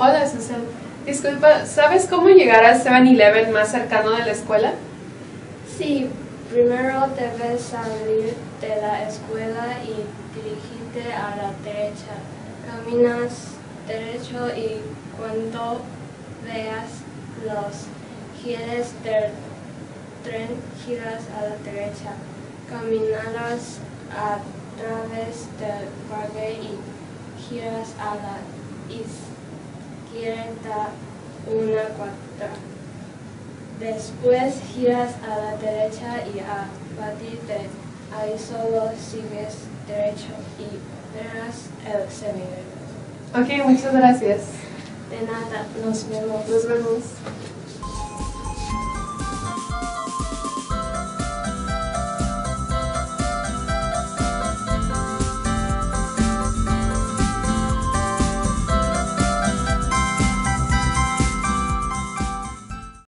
Hola, Susan. Disculpa, ¿sabes cómo llegar al 7-Eleven más cercano de la escuela? Sí, primero debes salir de la escuela y dirigirte a la derecha. Caminas derecho y cuando veas los gires del tren, giras a la derecha. Caminarás a través del parque y giras a la izquierda una cuadra. Después giras a la derecha y a partir de ahí solo sigues derecho y verás el semillero. Ok, muchas gracias. De nada, nos vemos. Nos vemos.